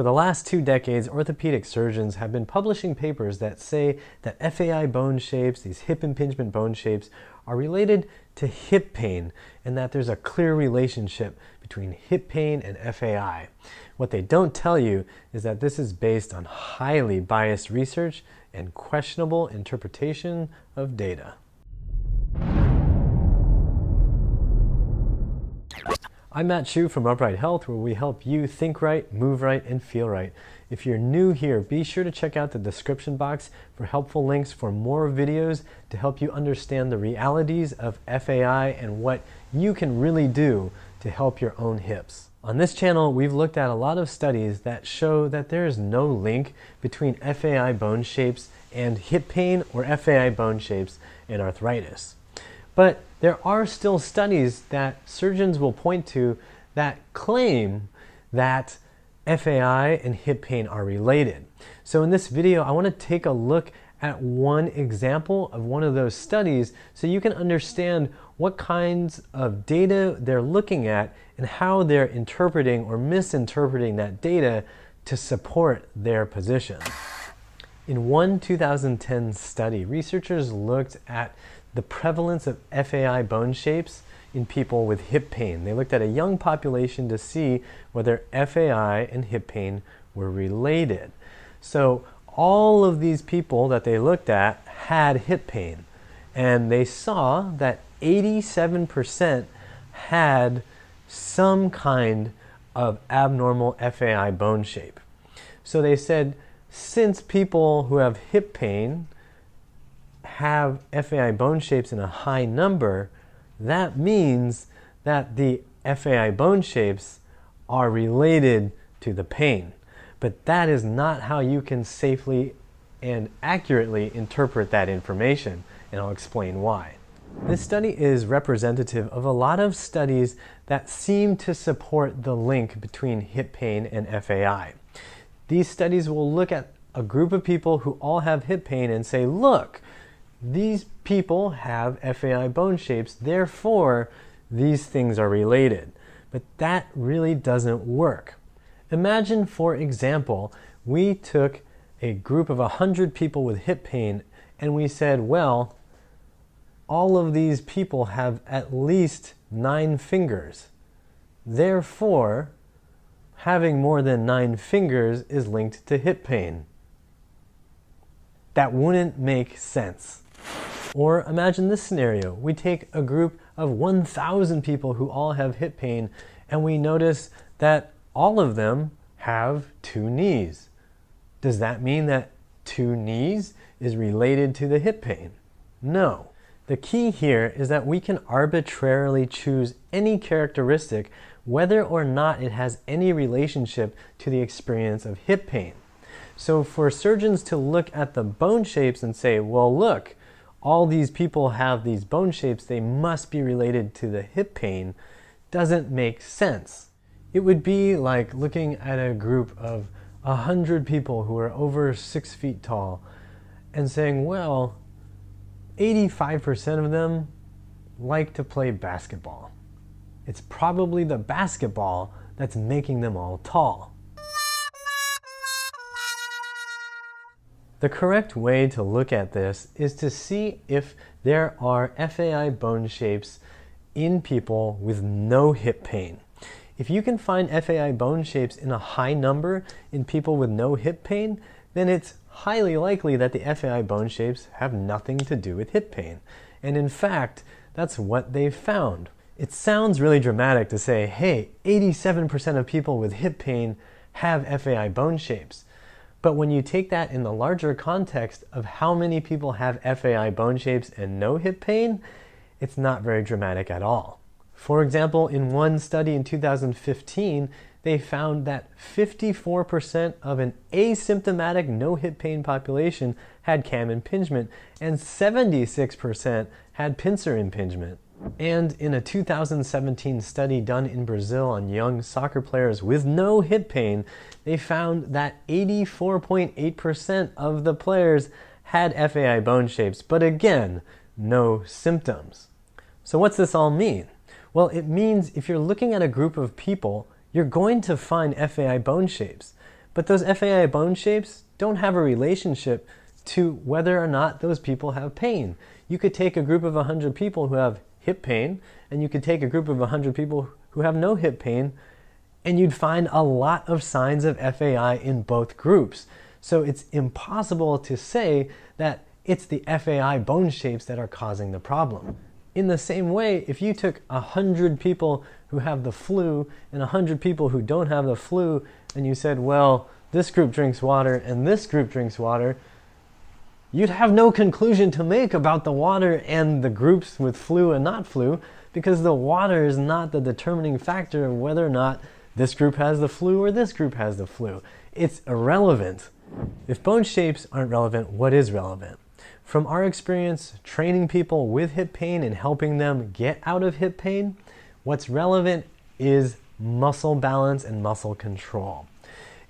For the last two decades, orthopedic surgeons have been publishing papers that say that FAI bone shapes, these hip impingement bone shapes, are related to hip pain and that there's a clear relationship between hip pain and FAI. What they don't tell you is that this is based on highly biased research and questionable interpretation of data. I'm Matt Hsu from Upright Health, where we help you think right, move right, and feel right. If you're new here, be sure to check out the description box for helpful links for more videos to help you understand the realities of FAI and what you can really do to help your own hips. On this channel, we've looked at a lot of studies that show that there is no link between FAI bone shapes and hip pain or FAI bone shapes and arthritis. But there are still studies that surgeons will point to that claim that FAI and hip pain are related. So in this video, I want to take a look at one example of one of those studies so you can understand what kinds of data they're looking at and how they're interpreting or misinterpreting that data to support their position. In one 2010 study, researchers looked at the prevalence of FAI bone shapes in people with hip pain. They looked at a young population to see whether FAI and hip pain were related. So all of these people that they looked at had hip pain, and they saw that 87% had some kind of abnormal FAI bone shape. So they said, since people who have hip pain have FAI bone shapes in a high number, that means that the FAI bone shapes are related to the pain. But that is not how you can safely and accurately interpret that information, and I'll explain why. This study is representative of a lot of studies that seem to support the link between hip pain and FAI. These studies will look at a group of people who all have hip pain and say, look, these people have FAI bone shapes, therefore, these things are related. But that really doesn't work. Imagine, for example, we took a group of 100 people with hip pain and we said, well, all of these people have at least nine fingers. Therefore, having more than nine fingers is linked to hip pain. That wouldn't make sense. Or imagine this scenario. We take a group of 1,000 people who all have hip pain and we notice that all of them have two knees. Does that mean that two knees is related to the hip pain? No. The key here is that we can arbitrarily choose any characteristic whether or not it has any relationship to the experience of hip pain. So for surgeons to look at the bone shapes and say, well, look, all these people have these bone shapes, they must be related to the hip pain, doesn't make sense. It would be like looking at a group of a hundred people who are over six feet tall and saying, well, 85% of them like to play basketball. It's probably the basketball that's making them all tall. The correct way to look at this is to see if there are FAI bone shapes in people with no hip pain. If you can find FAI bone shapes in a high number in people with no hip pain, then it's highly likely that the FAI bone shapes have nothing to do with hip pain. And in fact, that's what they've found. It sounds really dramatic to say, hey, 87% of people with hip pain have FAI bone shapes. But when you take that in the larger context of how many people have FAI bone shapes and no hip pain, it's not very dramatic at all. For example, in one study in 2015, they found that 54% of an asymptomatic no hip pain population had cam impingement and 76% had pincer impingement. And in a 2017 study done in Brazil on young soccer players with no hip pain, they found that 84.8% of the players had FAI bone shapes, but again, no symptoms. So, what's this all mean? Well, it means if you're looking at a group of people, you're going to find FAI bone shapes. But those FAI bone shapes don't have a relationship to whether or not those people have pain. You could take a group of 100 people who have hip pain, and you could take a group of 100 people who have no hip pain, and you'd find a lot of signs of FAI in both groups. So it's impossible to say that it's the FAI bone shapes that are causing the problem. In the same way, if you took 100 people who have the flu and 100 people who don't have the flu, and you said, well, this group drinks water and this group drinks water, you'd have no conclusion to make about the water and the groups with flu and not flu because the water is not the determining factor of whether or not this group has the flu or this group has the flu. It's irrelevant. If bone shapes aren't relevant, what is relevant? From our experience training people with hip pain and helping them get out of hip pain, what's relevant is muscle balance and muscle control.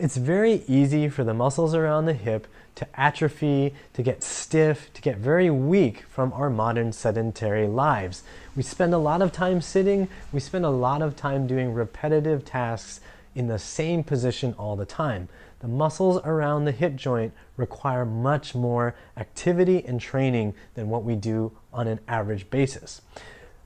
It's very easy for the muscles around the hip to atrophy, to get stiff, to get very weak from our modern sedentary lives. We spend a lot of time sitting, we spend a lot of time doing repetitive tasks in the same position all the time. The muscles around the hip joint require much more activity and training than what we do on an average basis.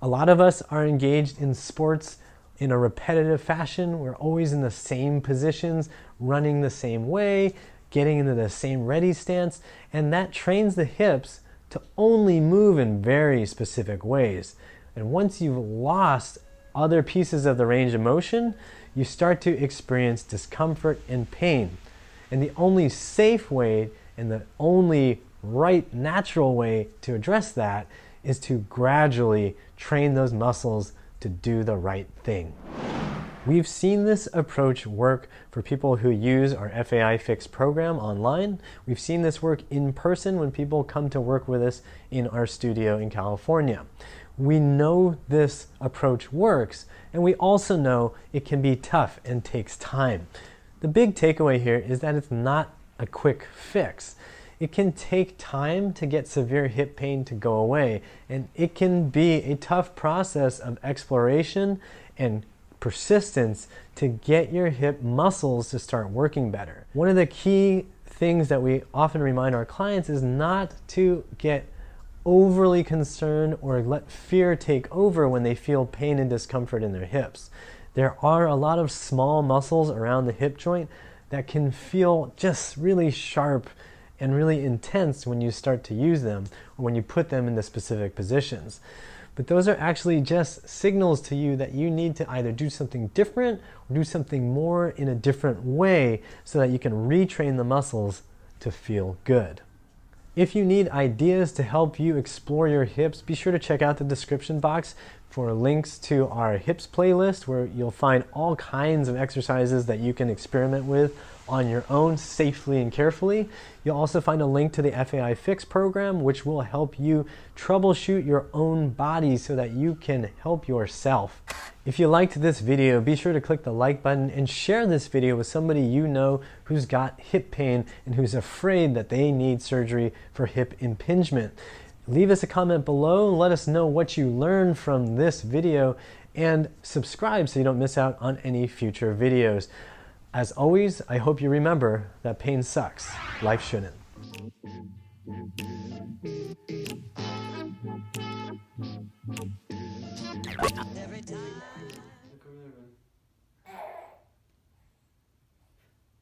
A lot of us are engaged in sports in a repetitive fashion. We're always in the same positions, running the same way, getting into the same ready stance, and that trains the hips to only move in very specific ways. And once you've lost other pieces of the range of motion, you start to experience discomfort and pain. And the only safe way and the only right natural way to address that is to gradually train those muscles to do the right thing. We've seen this approach work for people who use our FAI Fix program online. We've seen this work in person when people come to work with us in our studio in California. We know this approach works, and we also know it can be tough and takes time. The big takeaway here is that it's not a quick fix it can take time to get severe hip pain to go away. And it can be a tough process of exploration and persistence to get your hip muscles to start working better. One of the key things that we often remind our clients is not to get overly concerned or let fear take over when they feel pain and discomfort in their hips. There are a lot of small muscles around the hip joint that can feel just really sharp and really intense when you start to use them or when you put them into specific positions. But those are actually just signals to you that you need to either do something different or do something more in a different way so that you can retrain the muscles to feel good. If you need ideas to help you explore your hips, be sure to check out the description box for links to our hips playlist where you'll find all kinds of exercises that you can experiment with on your own safely and carefully. You'll also find a link to the FAI Fix program, which will help you troubleshoot your own body so that you can help yourself. If you liked this video, be sure to click the like button and share this video with somebody you know who's got hip pain and who's afraid that they need surgery for hip impingement. Leave us a comment below let us know what you learned from this video and subscribe so you don't miss out on any future videos. As always, I hope you remember that pain sucks. Life shouldn't.